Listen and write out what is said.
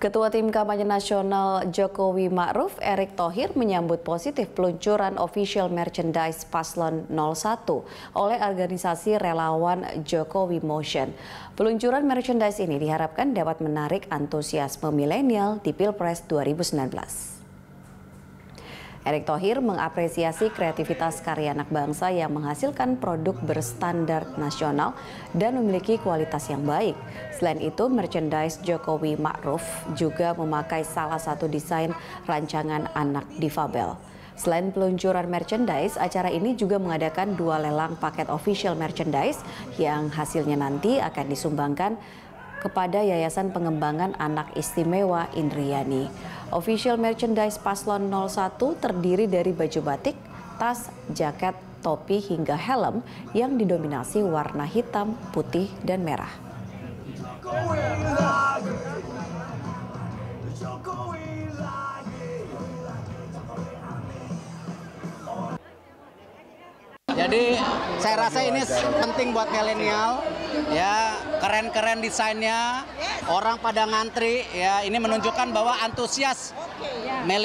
Ketua Tim Kampanye Nasional Jokowi Ma'ruf, Erick Thohir menyambut positif peluncuran official merchandise Paslon 01 oleh organisasi relawan Jokowi Motion. Peluncuran merchandise ini diharapkan dapat menarik antusiasme milenial di Pilpres 2019. Erick Thohir mengapresiasi kreativitas karya anak bangsa yang menghasilkan produk berstandar nasional dan memiliki kualitas yang baik. Selain itu, merchandise Jokowi Ma'ruf juga memakai salah satu desain rancangan anak difabel. Selain peluncuran merchandise, acara ini juga mengadakan dua lelang paket official merchandise yang hasilnya nanti akan disumbangkan kepada Yayasan Pengembangan Anak Istimewa Indriani. Official merchandise Paslon 01 terdiri dari baju batik, tas, jaket, topi hingga helm yang didominasi warna hitam, putih, dan merah. Jadi saya rasa ini penting buat milenial, ya keren-keren desainnya, orang pada ngantri, ya ini menunjukkan bahwa antusias milenial